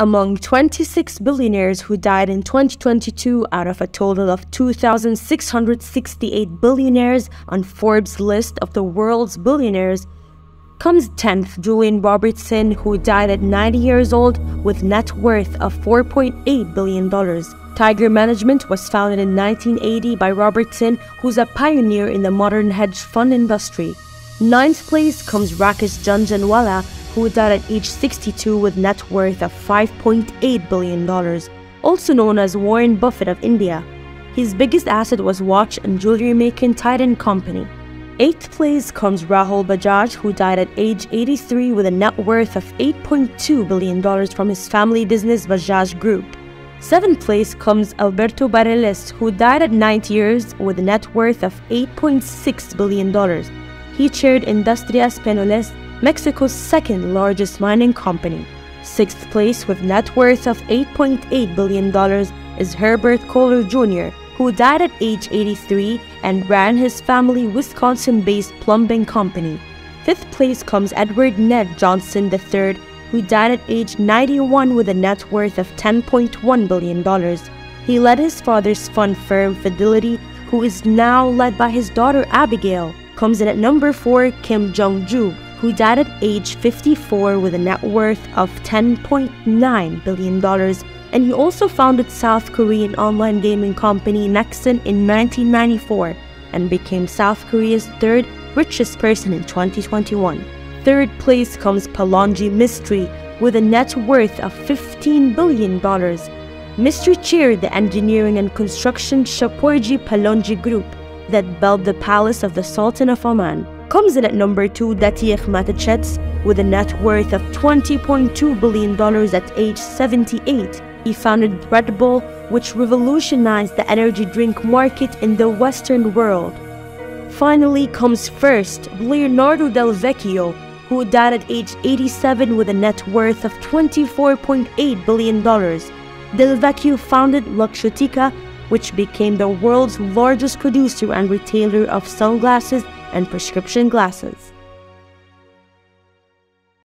Among 26 billionaires who died in 2022 out of a total of 2,668 billionaires on Forbes' list of the world's billionaires, comes 10th Julian Robertson, who died at 90 years old with net worth of $4.8 billion. Tiger Management was founded in 1980 by Robertson, who's a pioneer in the modern hedge fund industry. Ninth place comes Rakesh Jhunjhunwala, who died at age 62 with net worth of $5.8 billion, also known as Warren Buffett of India. His biggest asset was watch and jewelry making Titan Company. Eighth place comes Rahul Bajaj, who died at age 83 with a net worth of $8.2 billion from his family business Bajaj Group. Seventh place comes Alberto Baillères, who died at 90 years with a net worth of $8.6 billion. He chaired Industrias Peñoles, Mexico's second largest mining company. Sixth place with net worth of $8.8 billion is Herbert Kohler Jr., who died at age 83 and ran his family Wisconsin-based plumbing company. Fifth place comes Edward Ned Johnson III, who died at age 91 with a net worth of $10.1 billion. He led his father's fund firm Fidelity, who is now led by his daughter Abigail. Comes in at number 4 Kim Jung-ju, who died at age 54 with a net worth of $10.9 billion, and he also founded South Korean online gaming company Nexon in 1994 and became South Korea's third richest person in 2021. Third place comes Pallonji Mistry with a net worth of $15 billion. Mistry chaired the engineering and construction Shapoorji Pallonji Group that built the palace of the Sultan of Oman comes in at number 2 Dietrich Mateschitz with a net worth of $20.2 billion at age 78. He founded Red Bull, which revolutionized the energy drink market in the Western world. Finally comes first Leonardo Del Vecchio, who died at age 87 with a net worth of $24.8 billion. Del Vecchio founded Luxottica, which became the world's largest producer and retailer of sunglasses and prescription glasses.